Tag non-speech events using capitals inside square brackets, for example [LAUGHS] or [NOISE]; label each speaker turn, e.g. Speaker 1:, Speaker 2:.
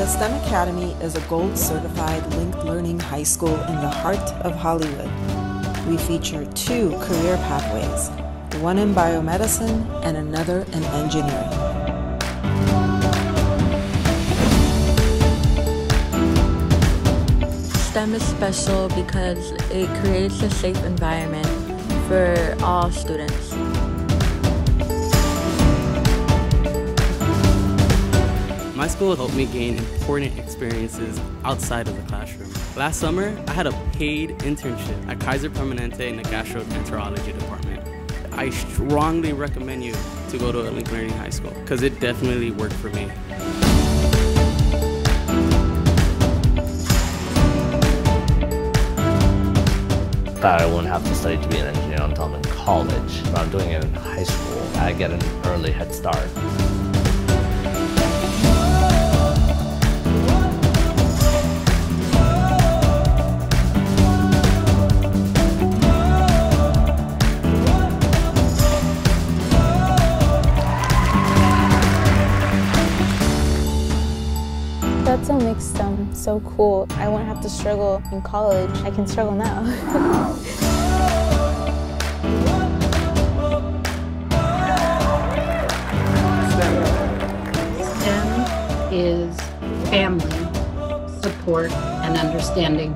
Speaker 1: The STEM Academy is a gold certified linked learning high school in the heart of Hollywood. We feature two career pathways, one in biomedicine and another in engineering.
Speaker 2: STEM is special because it creates a safe environment for all students.
Speaker 3: My school helped me gain important experiences outside of the classroom. Last summer, I had a paid internship at Kaiser Permanente in the gastroenterology department. I strongly recommend you to go to a Link Learning High School because it definitely worked for me.
Speaker 4: Thought I wouldn't have to study to be an engineer until I'm in college, but I'm doing it in high school. I get an early head start.
Speaker 5: That's what makes STEM so cool. I won't have to struggle in college. I can struggle now. [LAUGHS]
Speaker 6: STEM is family, support, and understanding.